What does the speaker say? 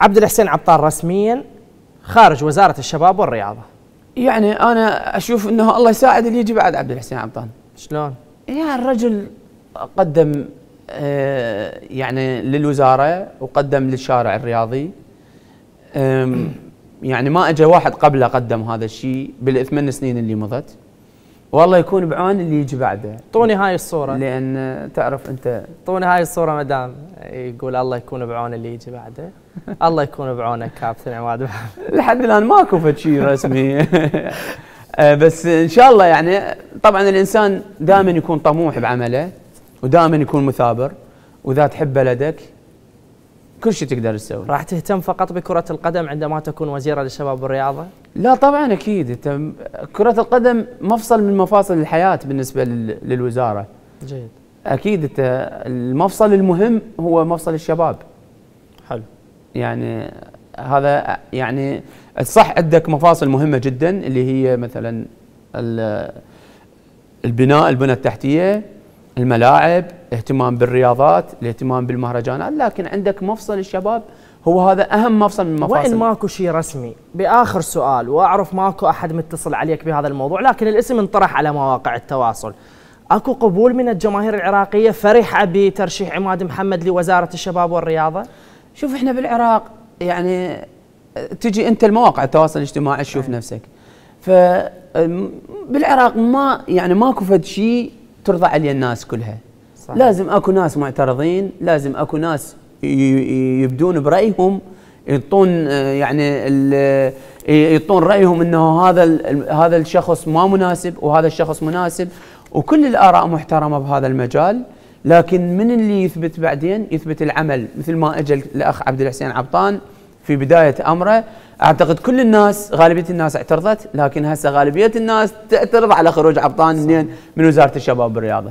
عبد الحسين عطار رسميا خارج وزارة الشباب والرياضة. يعني أنا أشوف إنه الله يساعد اللي يجي بعد عبد الحسين عبطان شلون؟ يا الرجل قدم آه، يعني للوزارة وقدم للشارع الرياضي. يعني ما اجى واحد قبله قدم هذا الشيء بالثمان سنين اللي مضت. والله يكون بعون اللي يجي بعده. اعطوني هاي الصورة. لأن تعرف أنت اعطوني هاي الصورة مدام يقول الله يكون بعون اللي يجي بعده. الله يكون بعونك كابتن عماد لحد الآن ماكو فد شيء رسمي. آه، بس إن شاء الله يعني طبعا الإنسان دائما يكون طموح بعمله ودائما يكون مثابر وإذا تحب بلدك كل شيء تقدر تسوي. راح تهتم فقط بكرة القدم عندما تكون وزيرا للشباب والرياضة؟ لا طبعا أكيد. انت كرة القدم مفصل من مفاصل الحياة بالنسبة للوزارة. جيد. أكيد انت المفصل المهم هو مفصل الشباب. حلو. يعني هذا يعني صح عندك مفاصل مهمة جدا اللي هي مثلا البناء البنى التحتية الملاعب اهتمام بالرياضات الاهتمام بالمهرجانات لكن عندك مفصل الشباب هو هذا أهم مفصل من مفاصل. وين ماكو شيء رسمي. بآخر سؤال وأعرف ماكو أحد متصل عليك بهذا الموضوع لكن الاسم انطرح على مواقع التواصل. أكو قبول من الجماهير العراقية فرحة بترشيح عماد محمد لوزارة الشباب والرياضة؟ شوف إحنا بالعراق يعني تجي أنت المواقع التواصل الاجتماعي تشوف نفسك. ف بالعراق ما يعني ماكو فد شيء ترضى عليه الناس كلها. صحيح. لازم اكو ناس معترضين لازم اكو ناس يبدون برأيهم يعطون يعني يعطون رأيهم إنه هذا هذا الشخص ما مناسب وهذا الشخص مناسب. وكل الآراء محترمة بهذا المجال لكن من اللي يثبت بعدين؟ يثبت العمل مثل ما اجى الأخ عبد الحسين عبطان في بداية أمره. أعتقد كل الناس غالبية الناس اعترضت لكن هسه غالبية الناس تعترض على خروج عبطان منين؟ من وزارة الشباب والرياضة.